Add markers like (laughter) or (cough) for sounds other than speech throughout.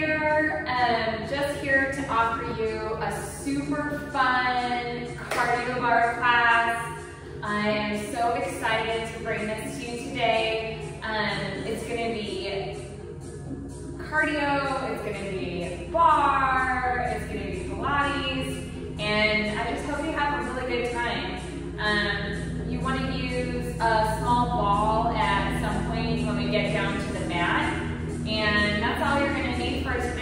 here, um, just here to offer you a super fun cardio barre class. I am so excited to bring this to you today. Um, it's gonna be cardio, it's gonna be barre, it's gonna be Pilates, and I just hope you have a really good time. Um, you wanna use a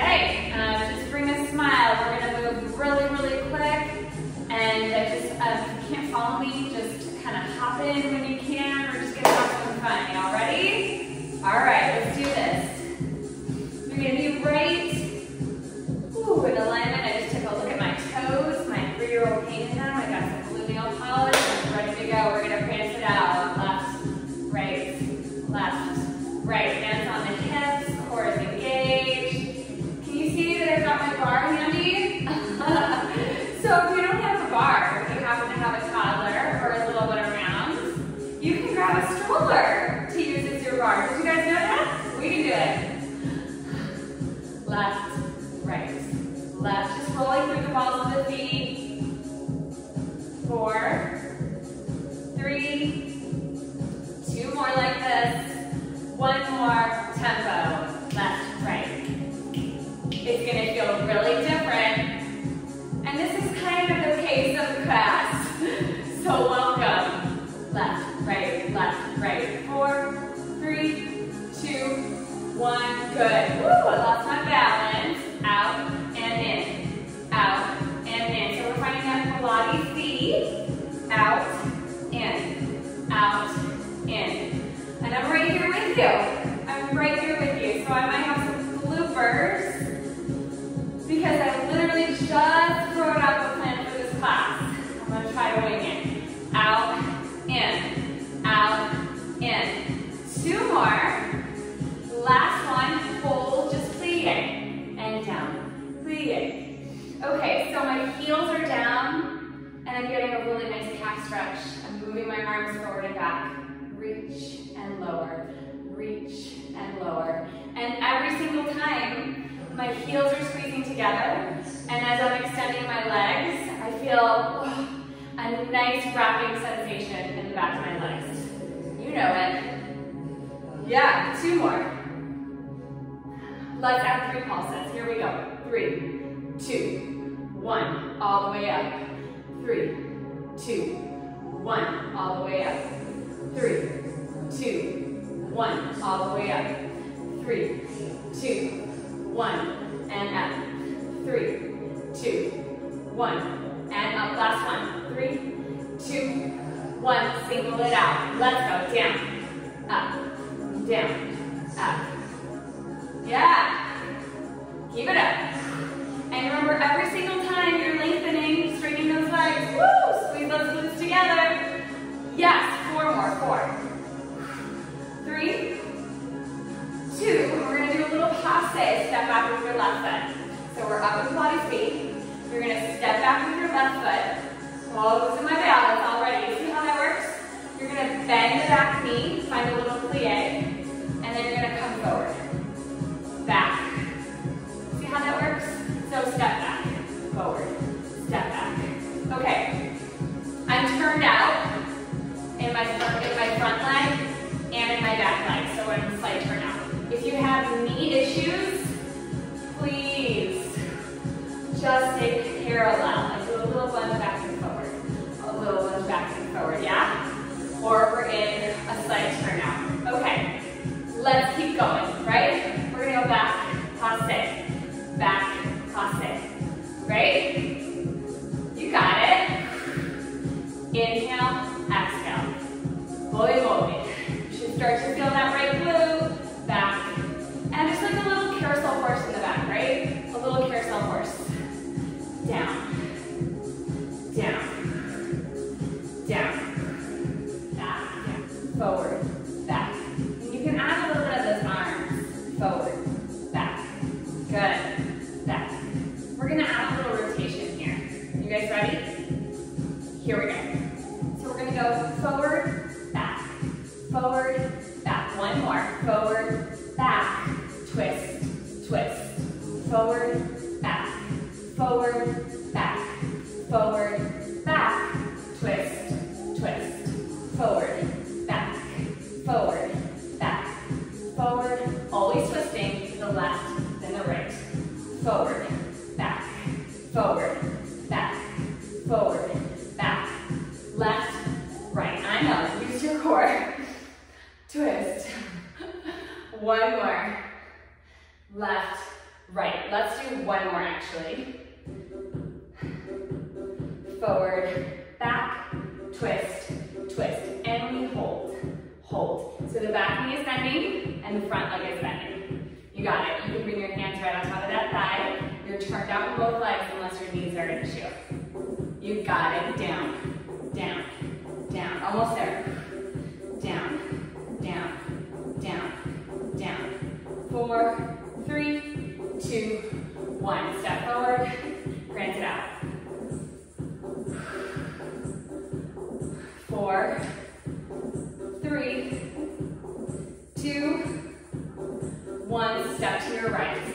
Uh, just bring a smile. We're gonna move really, really quick. And uh, just, uh, if you can't follow me, just kind of hop in when you can. We're just gonna have some fun. Y'all ready? All right, let's do this. Four, All the way up. Three, two, one. All the way up. Three, two, one. All the way up. Three, two, one. And up. Three, two, one. And up. Last one. Three, two, one. Single it out. Let's go. Down, up, down, up. Yeah. Keep it up. And remember, every single Yes, four more, four. Three, two, we're gonna do a little passe, step back with your left foot. So we're up with Pilates feet. You're gonna step back with your left foot. Oh, losing my balance already. See how that works? You're gonna bend the back knee, find a little plie, and then you're gonna come forward back. See how that works? So step back, forward, step back. Okay, I'm turned out in my front, in my front leg and in my back leg, so I'm in slight turn out. If you have knee issues, please just stay parallel. I do a little lunge back and forward, a little lunge back and forward, yeah? Or we're in a slight turn out. Okay, let's keep going, right? We're gonna go back, passe, back, passe, right? You got it. Inhale. Muy, muy. You should start to feel You got it. Down, down, down. Almost there. Down, down, down, down. Four, three, two, one. Step forward, grant it out. Four, three, two, one. Step to your right.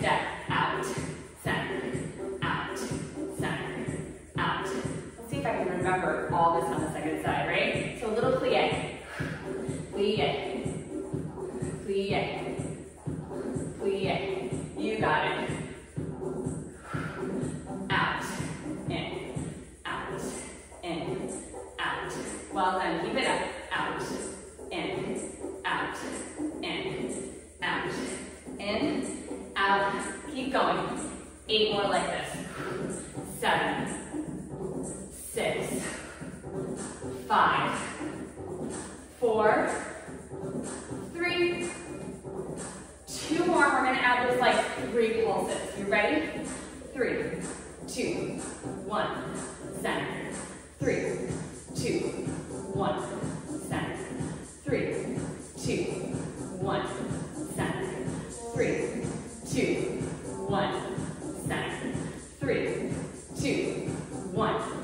Two,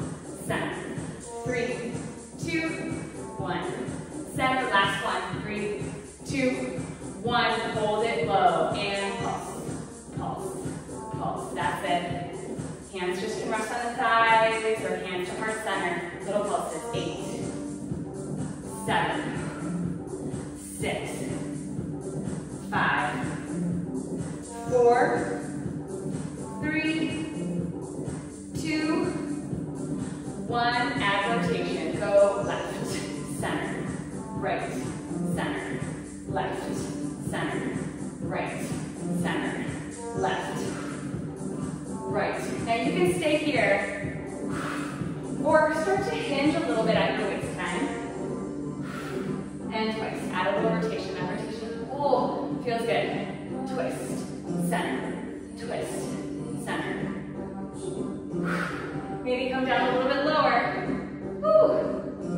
Maybe come down a little bit lower.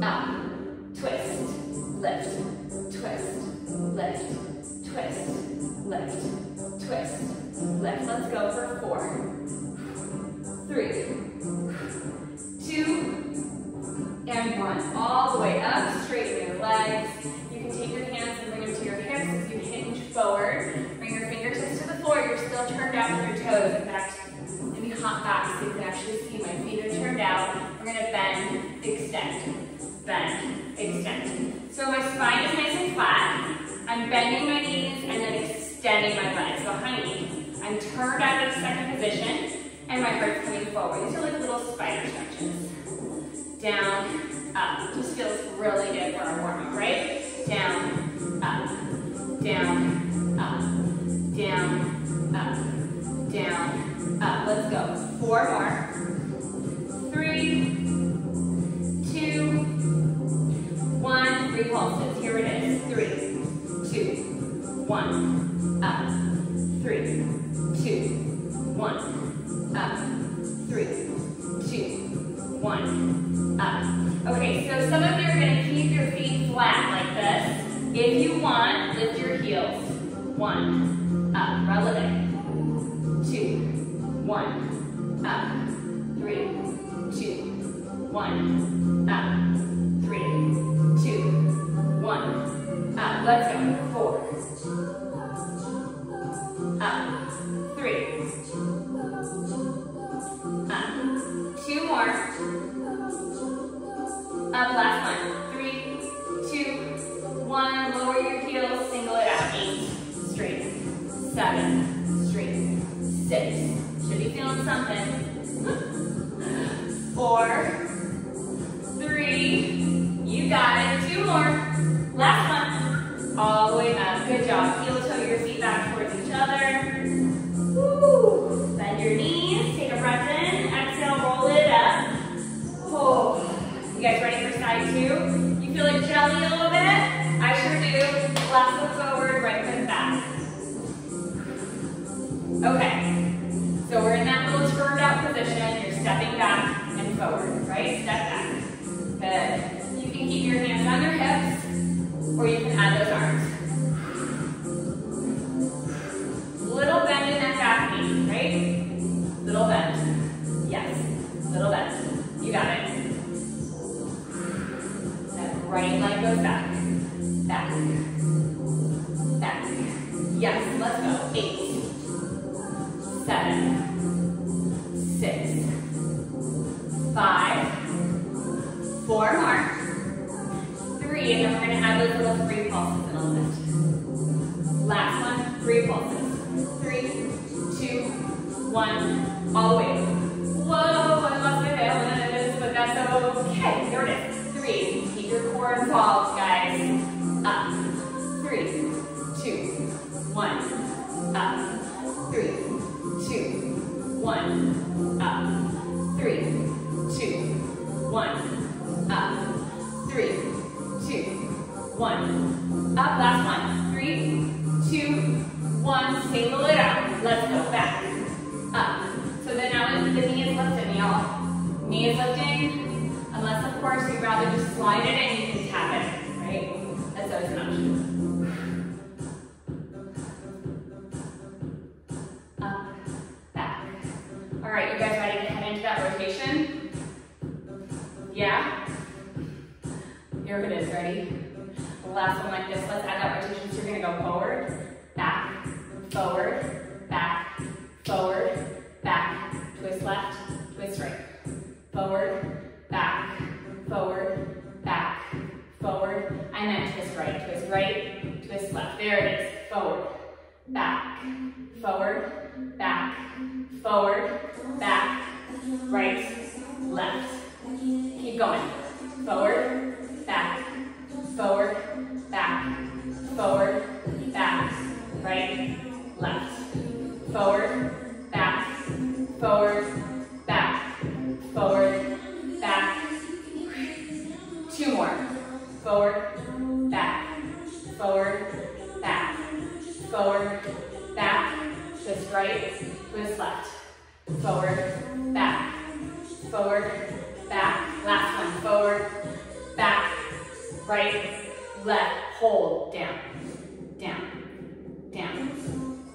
Up, twist, lift, twist, lift, twist, lift, twist, lift. Let's go for four, three, two, and one. All the way up, straighten your legs. You can take your hands and bring them to your hips you hinge forward. Bring your fingertips to the floor. You're still turned out with your toes. Me hop back so you can actually see my feet are turned out. We're gonna bend, extend, bend, extend. So my spine is nice and flat. I'm bending my knees and then extending my legs behind me. I'm turned out of second position and my heart's coming forward. These are like little spider stretches down, up. Just feels really good for our warm-up, right? Down, up, down, up, down, up, down, up. Let's go. Four more. Three, two, one. Three pulses. Here it is. Three, two, one, up. Three, two, one, up. Three, two, one, up. Okay, so some of you are going to keep your feet flat like this. If you want, lift your heels. One, up, releve. Two, one, up, three, two, one, up, three, two, one, up. Let's go. Four, up, three, up. Two more. Up, last one. Three, two, one. Lower your heels. Single it out. Eight. Straight. seven, straight, six, Feeling something. Four, three, you got it. Two more. Last one. All the way up. Good job. Heel toe your feet back towards each other. Woo. Bend your knees. Take a breath in. Exhale, roll it up. Oh. You guys ready for side two? You feel like jelly a little bit? I sure do. Left foot forward, right foot back. Okay. Position. You're stepping back and forward, right? Step back. Good. You can keep your hands on your hips, or you can add those arms. One, up. Three, two, one, up. Three, two, one, forward, back, forward, back. Twist right, twist left. Forward, back, forward, back. Last one. Forward, back, right, left. Hold, down, down, down,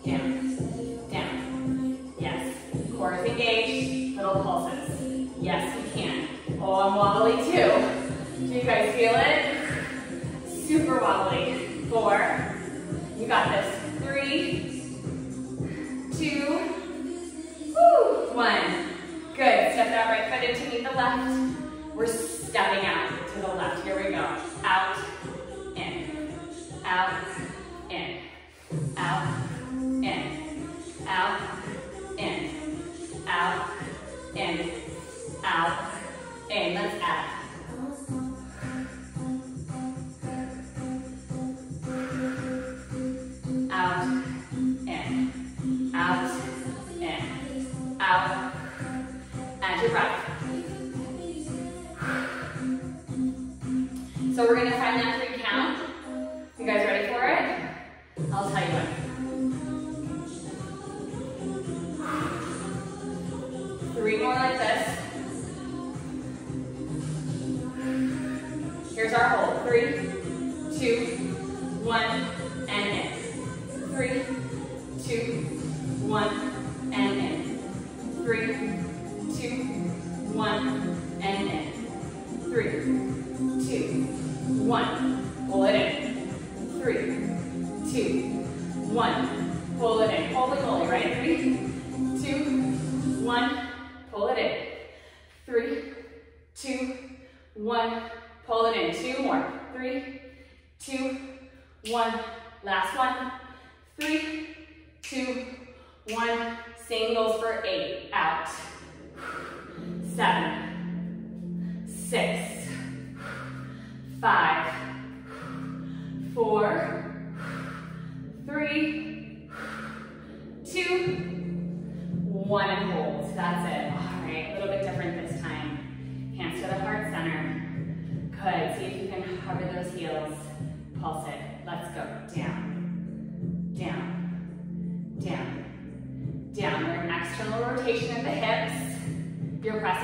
down, down. Yes. Core is engaged. Little pulses. Yes, you can. Oh, I'm wobbly too. Do you guys feel it? Super wobbly. Four. You got this. Three, two, one. Good. Step that right foot in to meet the left. We're stepping out to the left. Here we go. Out, in, out, in, out, in, out, in, out, in, out, in. Let's add. Out, and your breath. So we're gonna find that three count. You guys ready for it? I'll tell you when. Three more like this. Here's our hold. Three, two, one, and in. Three, two, one, one, and in. Three, two, one.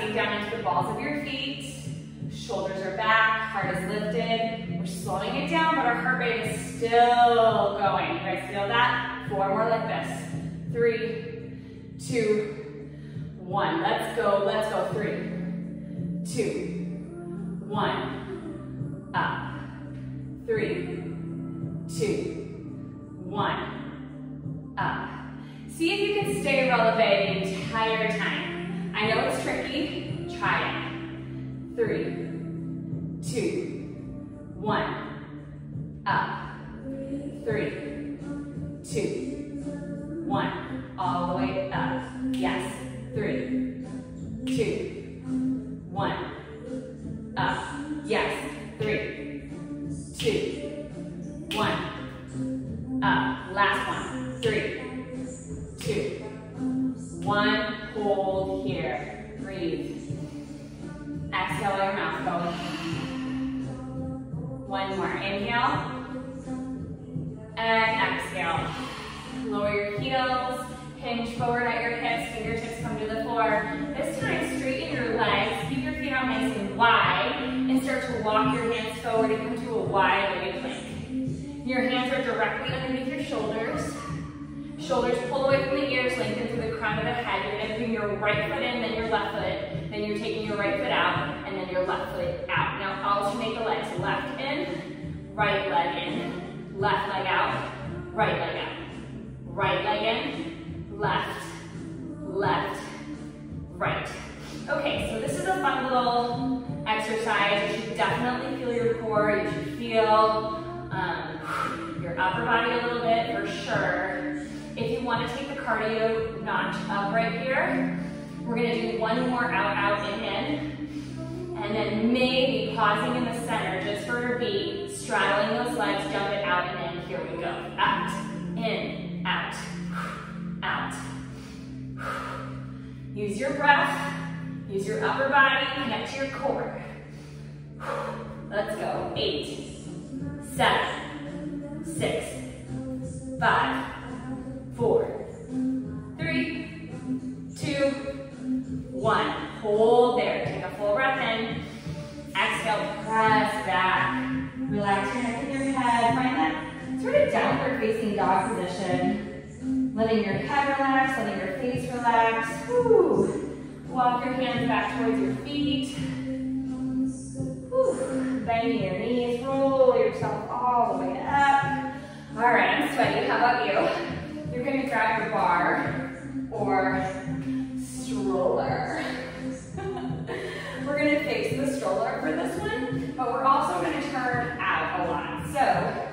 Pressing down into the balls of your feet. Shoulders are back, heart is lifted. We're slowing it down, but our heart rate is still going. You guys feel that? Four more like this. Three, two, one. Let's go, let's go. Three, two, one. Up. Three, two, one. Try. Three, left leg out, right leg out. Right leg in, left, left, right. Okay, so this is a fun little exercise. You should definitely feel your core. You should feel um, your upper body a little bit for sure. If you want to take the cardio notch up right here, we're going to do one more out, out, and in. And then maybe pausing in the center just for a beat, straddling those legs, jump it out and in. Here we go. Out, in, out, out. Use your breath, use your upper body, connect to your core. Let's go. Eight, seven, six, five, four, three, two, one. Hold there. Take a full breath in. Exhale, press back. Relax your neck and your head. Find that sort of downward facing dog position. Letting your head relax, letting your face relax. Woo. Walk your hands back towards your feet. Woo. Bending your knees, roll yourself all the way up. All right, I'm sweaty. How about you? You're gonna grab your bar or stroller. (laughs) we're gonna face the stroller for this one, but we're also gonna turn. So,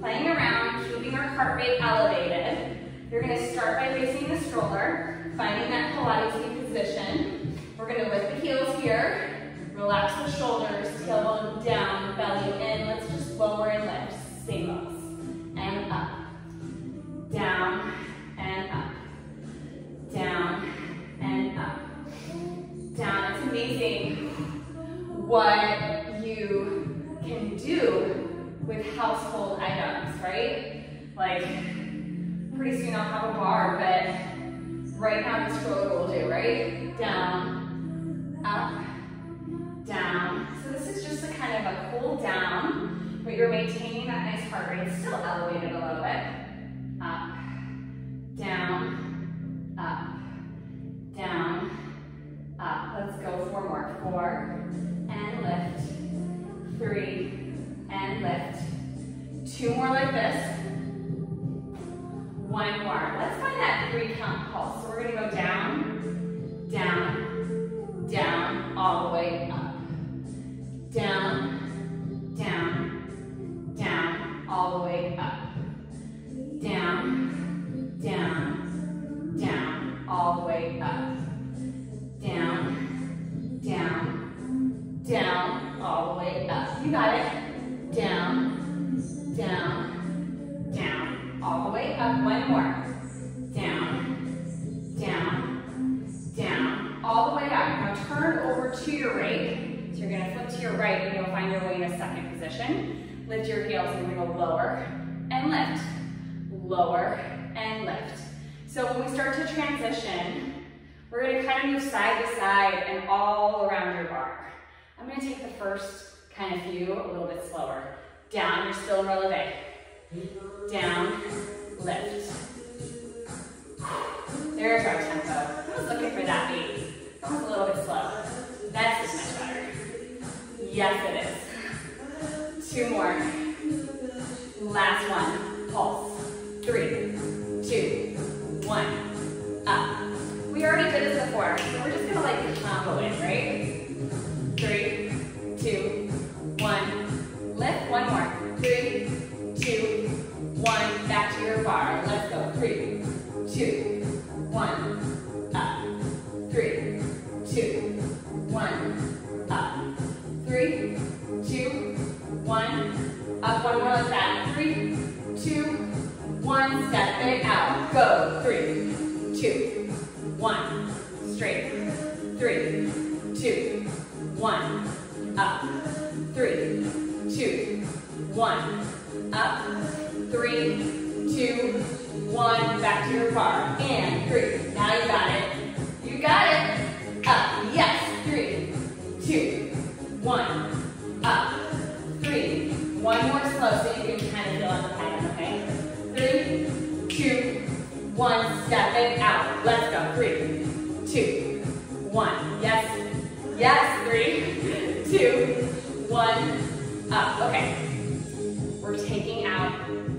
playing around, keeping our heart rate elevated. You're gonna start by facing the stroller, finding that Pilates position. We're gonna lift the heels here, relax the shoulders, tailbone down, soon I'll have a bar, but right now the stroller will do, right? Down, up, down. So this is just a kind of a cool down, but you're maintaining that nice heart rate, still elevated a little bit. Up, down, up, down, up. Let's go four more. Four, and lift. Three, and lift. Two more like this. That three count pulse. So we're gonna go down, turn over to your right. So you're gonna flip to your right and you'll find your way in a second position. Lift your heels and you're gonna go lower and lift, lower and lift. So when we start to transition, we're gonna kind of move side to side and all around your bar. I'm gonna take the first kind of few a little bit slower. Down, you're still in releve. Down, lift. There's our tempo. I was looking for that beat. That was a little bit slow. That's much better. Yes, it is. Two more. Last one. Pulse. Three, two, one. Up. We already did this before, so we're just gonna like combo it, right? Three, two, one. Lift. One more. Three, two, one. Back to your bar. Let's go. Three, two, one. More. Three, two, one. Step it out. Go. Three, two, one. Straight. Three, two, one. Up. Three, two, one. Up. Three, two, one. Back to your bar. And Step it out. Let's go. Three, two, one. Yes. Yes. Three, two, one. Up. Okay. We're taking out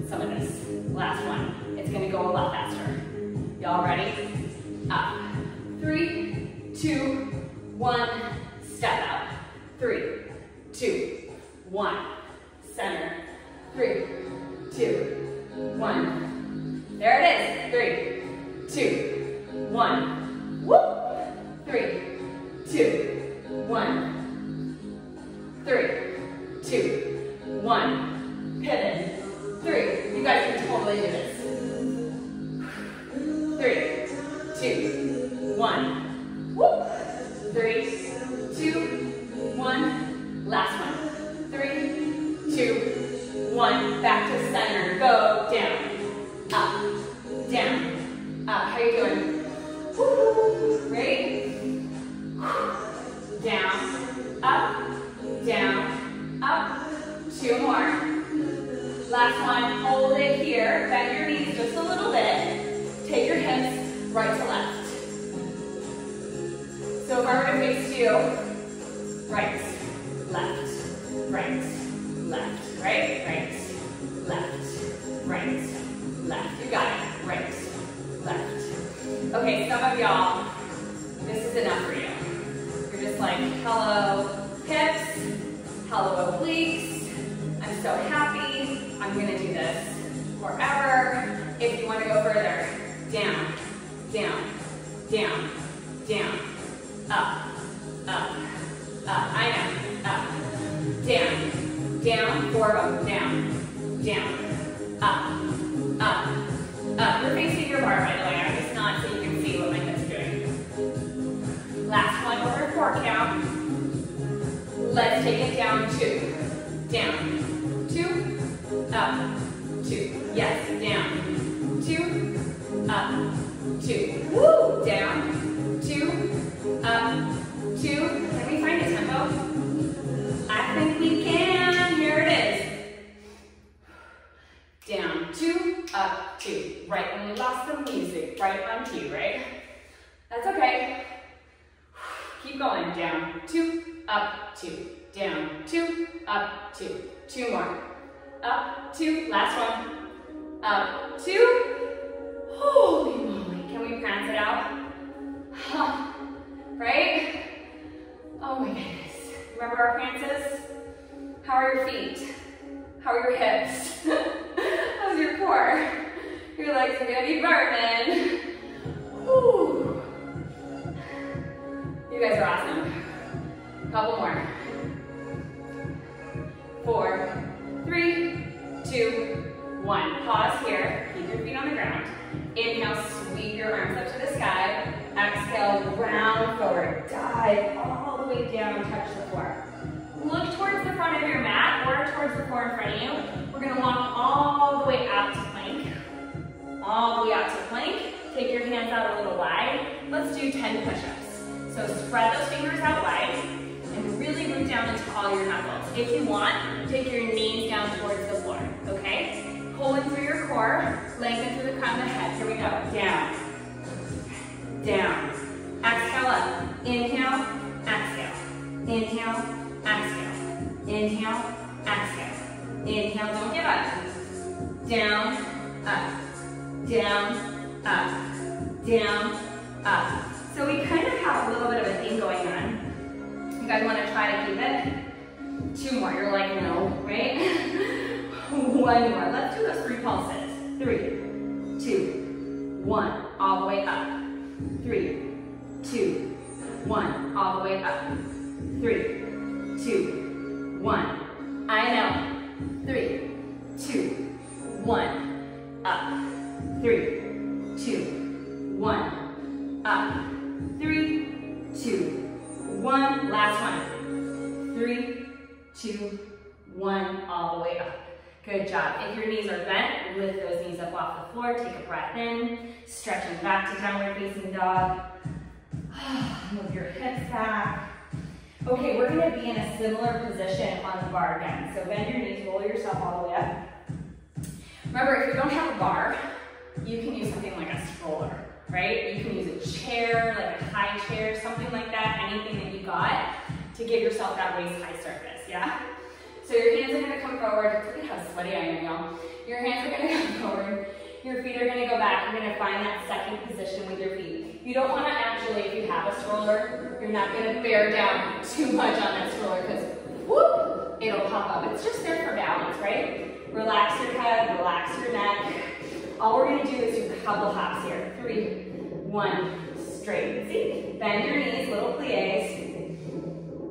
some of this. Last one. It's gonna go a lot faster. Y'all ready? Up. Three, two, one. Step out. Three, two, one. Center. Three, two, one. There it is. Three, two, one. Whoop. Three, two, one. Three, two, one. Pivot. Three. You guys can totally do this. Three, two, one. Whoop. Three, two, one. Last one. Three, two, one. Back to center. Go down, up, down, up. How you doing? Ready? Down, up, down, up. Two more. Last one, hold it here. Bend your knees just a little bit. Take your hips right to left. So if I were to face you, right, left, right, left, right, right, left, right, Okay, some of y'all, this is enough for you. You're just like, hello, hips, hello, obliques. I'm so happy. I'm gonna do this forever. If you wanna go further, down, down, down, down, up, up, up. I know, up, down, down, four of them, down, down, up, up, up. You're facing your bar, by the way. Let's take it down two, down, two, up, two. Yes, down, two, up, two. Woo, down, two, up, two. Can we find a tempo? I think we can. Here it is. Down, two, up, two. Right when we lost the music, right on cue, right? That's okay. Keep going. Down, two, up, two. Down, two, up, two. Two more. Up, two. Last one. Up, two. Holy moly. Can we prance it out? Huh. (sighs) Right? Oh my goodness. Remember our prances? How are your feet? How are your hips? (laughs) How's your core? Your legs are gonna be burning. Whew. Couple more. Four, three, two, one. Pause here. Keep your feet on the ground. Inhale, sweep your arms up to the sky. Exhale, round forward. Dive all the way down, touch the floor. Look towards the front of your mat or towards the floor in front of you. We're gonna walk all the way out to plank. All the way out to plank. Take your hands out a little wide. Let's do 10 push-ups. So spread those fingers out wide and really root down into all your knuckles. If you want, take your knees down towards the floor, okay? Pulling through your core, lengthen through the crown of the head. Here we go. Down, down. Exhale up. Inhale, exhale. Inhale, exhale. Inhale, exhale. Inhale, don't give up. Down, up, down, up, down, up. So we kind of have a little bit of a thing going on. You guys want to try to keep it? Two more. You're like, no, right? (laughs) one more. Let's do those three pulses. Three, two, one. All the way up. Three, two, one. All the way up. Three, two, one. I know. Three, two, one. Up. Three, two, one. Up. Two, one. All the way up. Good job. If your knees are bent, lift those knees up off the floor. Take a breath in. Stretching back to downward facing dog. (sighs) Move your hips back. Okay, we're gonna be in a similar position on the bar again. So bend your knees, roll yourself all the way up. Remember, if you don't have a bar, you can use something like a stroller, right? You can use a chair, like a high chair, something like that, anything that you got to give yourself that waist high surface, yeah? So your hands are gonna come forward. Look at how sweaty I am, y'all. Your hands are gonna (laughs) come forward. Your feet are gonna go back. You're gonna find that second position with your feet. You don't wanna actually, if you have a stroller, you're not gonna bear down too much on that stroller because whoop, it'll pop up. It's just there for balance, right? Relax your head, relax your neck. All we're gonna do is do a couple hops here. Three, one, straight. See? Bend your knees, little plies.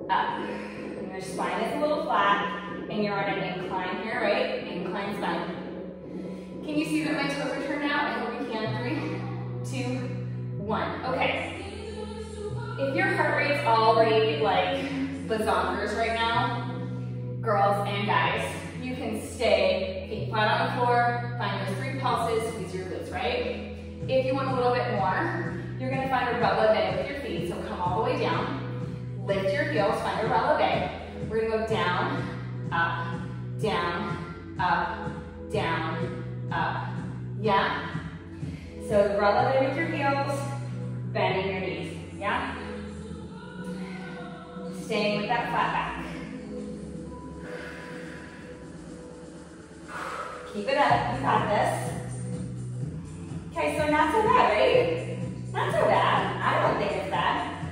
Up. Your spine is a little flat, and you're on an incline here, right? Incline spine. Can you see that my toes are turned out? I hope you can. Three, two, one. Okay. If your heart rate's already like bazonkers right now, girls and guys, you can stay feet flat on the floor, find those three pulses, squeeze your glutes, right? If you want a little bit more, you're gonna find a releve with your feet, so come all the way down. Lift your heels, find a releve. We're gonna go down, up, down, up, down, up. Yeah? So releve with your heels, bending your knees. Yeah? Staying with that flat back. Keep it up, you got this. Okay, so not so bad, right? Not so bad. I don't think it's bad.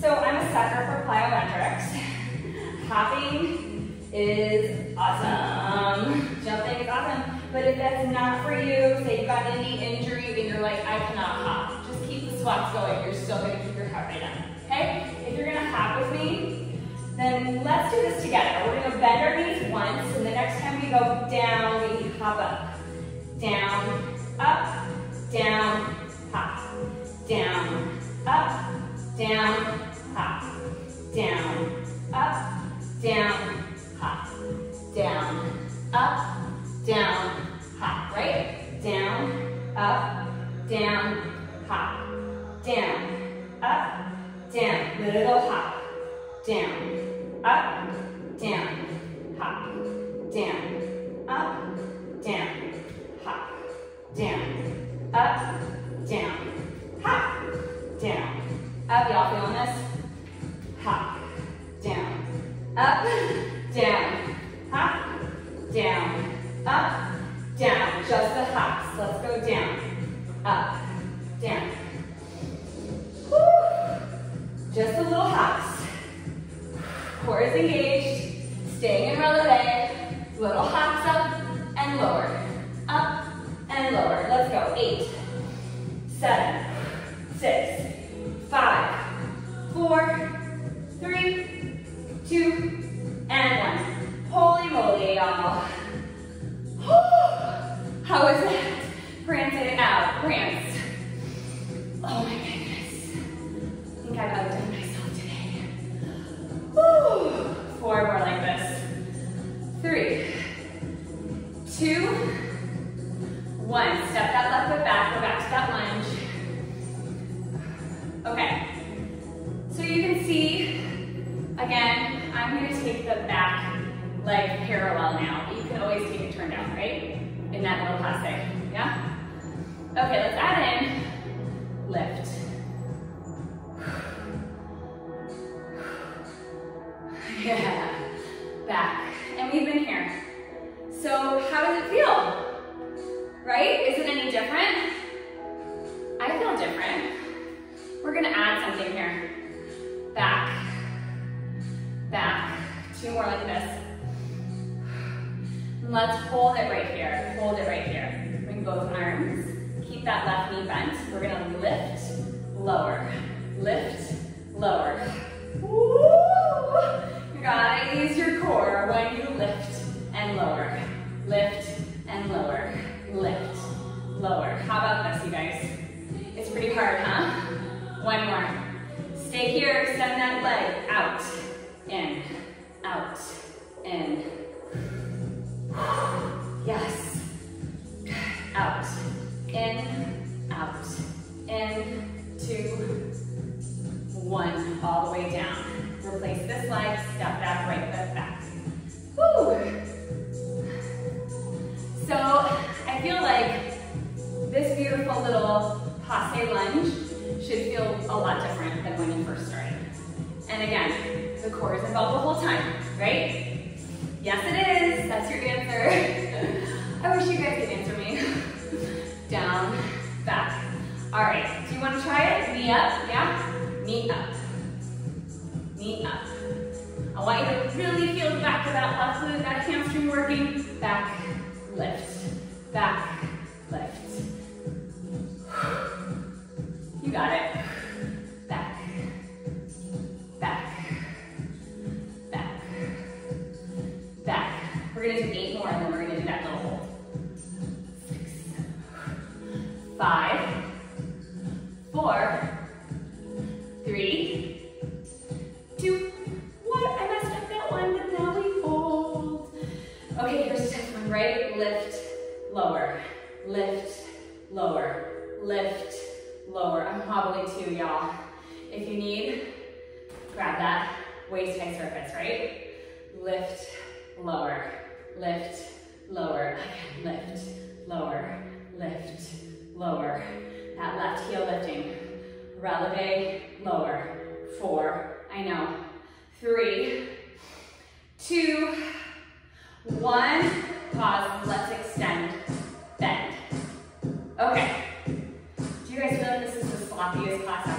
So I'm a sucker for plyometrics. (laughs) Hopping is awesome. Jumping is awesome. But if that's not for you, say you've got any injury and you're like, I cannot hop. Just keep the squats going. You're still gonna keep your heart rate up. Okay? If you're gonna hop with me, then let's do this together. We're gonna bend our knees once, and the next time we go down, we hop up. Down, up, down, hop. Down, up, down, hop. Down, up, down, hop. Down, up, down, hop. Right? Down, up, down, hop. Down, up, down. Little hop. Down, up, down, hop. Down, up, down, hop. Down, up, down, hop. Down, up. Y'all feeling this? Up, down, hop, down, up, down. Just the hops. Let's go down, up, down. Woo. Just a little hops. Core is engaged. Staying in releve. Little hops up and lower. Up and lower. Let's go. Eight, seven, six, five, four, three, two, and one. Holy moly, y'all. (sighs) How is that? Prance it out, prance. Oh my goodness. I think I've outdone myself today. Woo! Four more like this. Three, two, one. Step that left foot back, go back to that lunge. Okay. take the back leg parallel now, you can always take it turned out, right? In that little plastic, yeah? Okay, let's add day lunge should feel a lot different than when you first started. And again, the core is involved the whole time, right? Yes, it is. That's your answer. (laughs) I wish you guys could answer me. (laughs) Down, back. All right, do you want to try it? Knee up, yeah? Knee up. Knee up. I want you to really feel the back of that left glute, that hamstring working. Back, lift. Back, lift. You got it. Back. Back. Back. Back. We're gonna do eight more and then we're gonna do that little hold. Six. Five. Four. Three. Two. One. I messed up that one, but now we fold. Okay, here's step one, right? Lift, lower, lift, lower, lift, lower. I'm hobbling too, y'all. If you need, grab that waist high surface, right? Lift, lower, lift, lower, again, lift, lower, lift, lower. That left heel lifting. Releve, lower, four, I know, three, two, one, pause, let's extend, bend. Okay. espacio.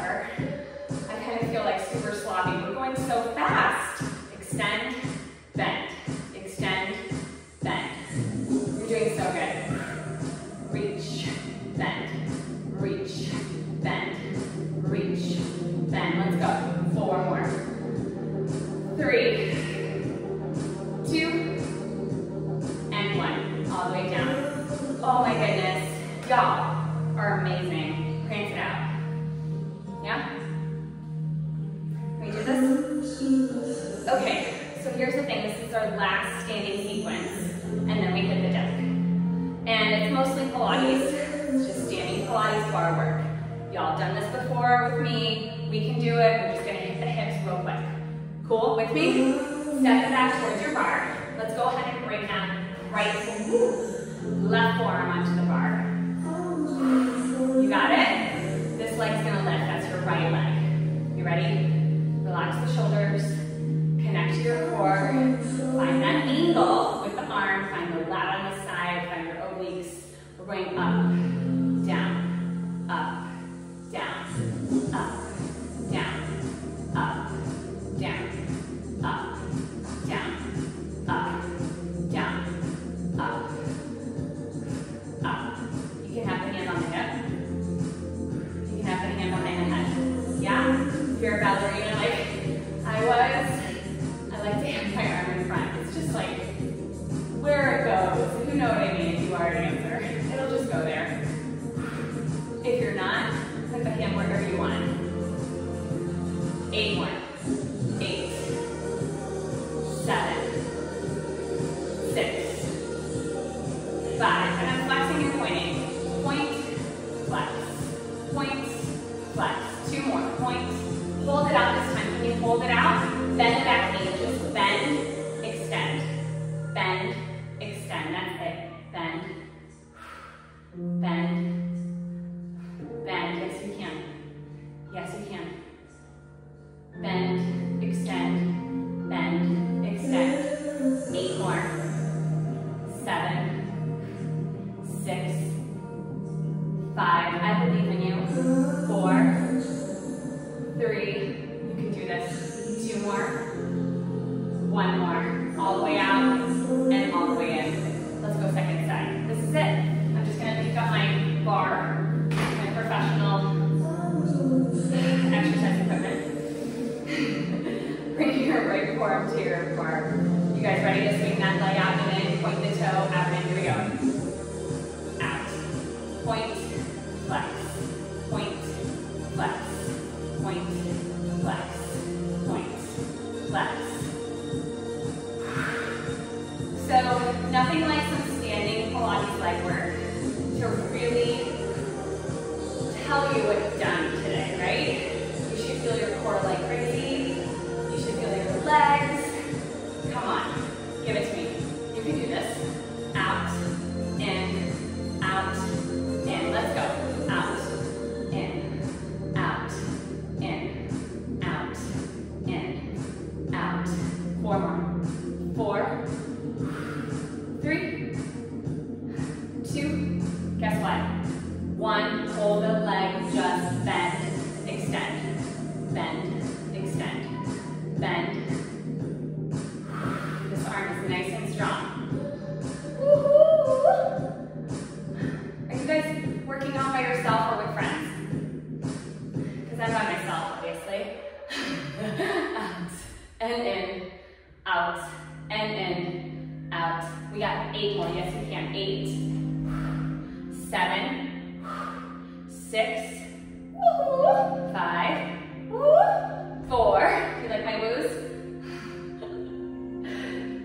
In?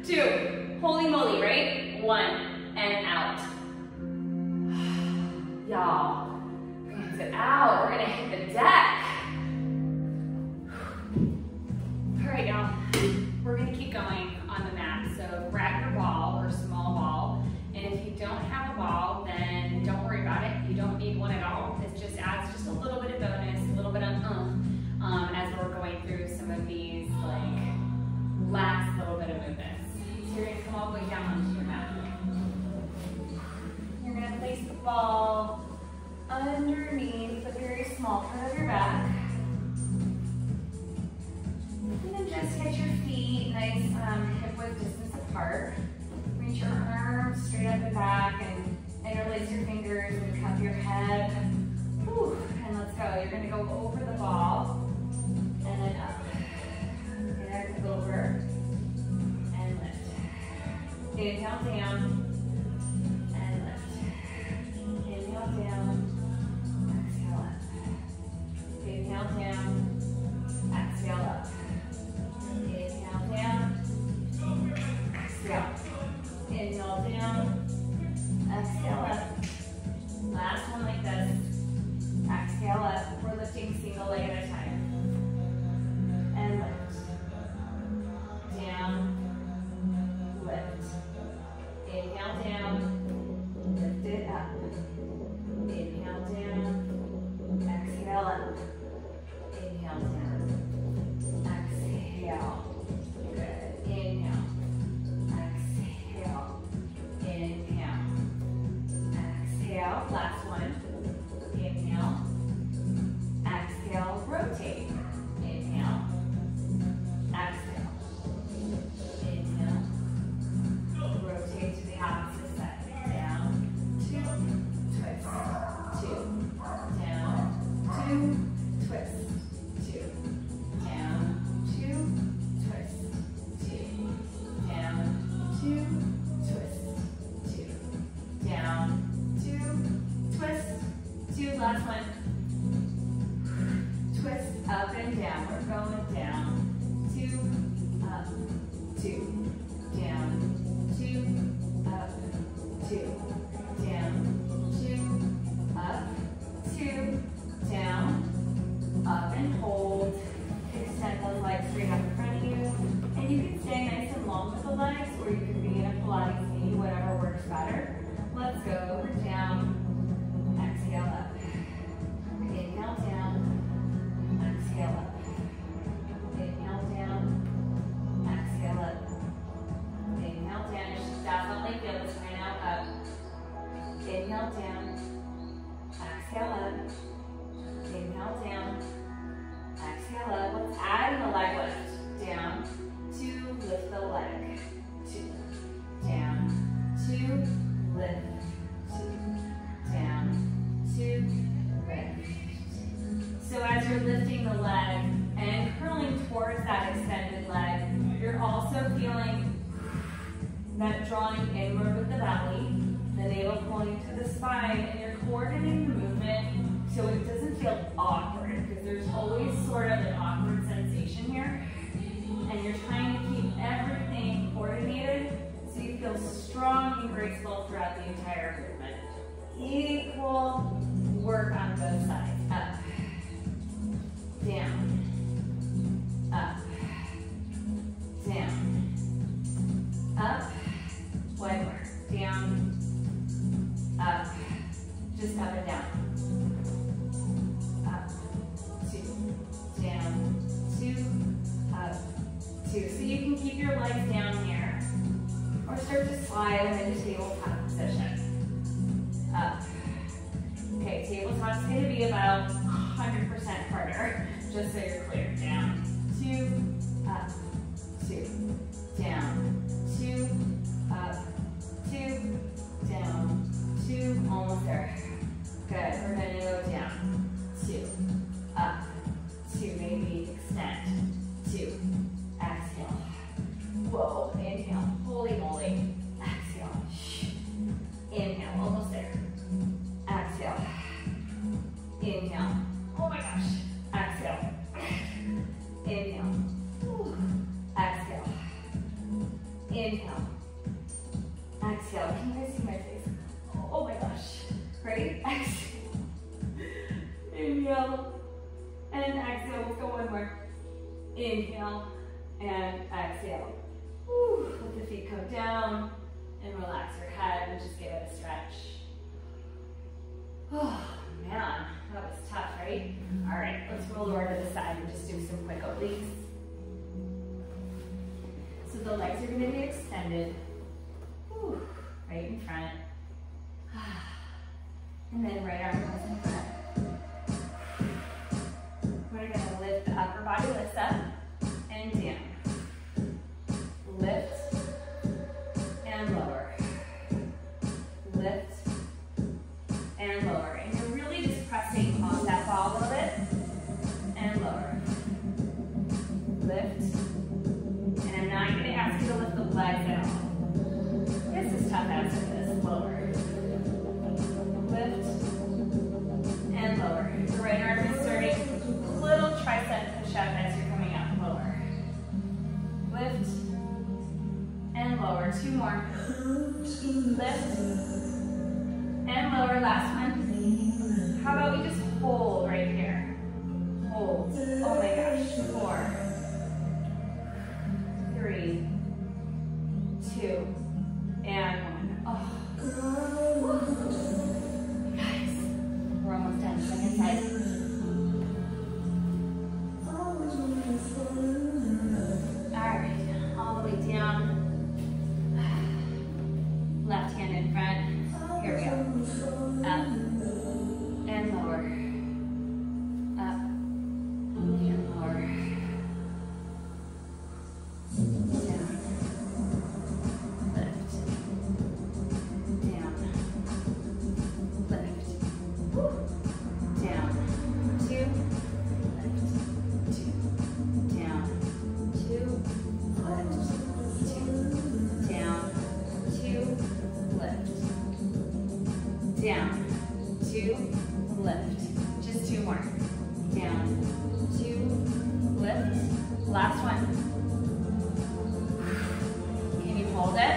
Two. Holy moly, right? One Just say you're clear. down, two, lift. Just two more. Down, two, lift. Last one. (sighs) Can you hold it?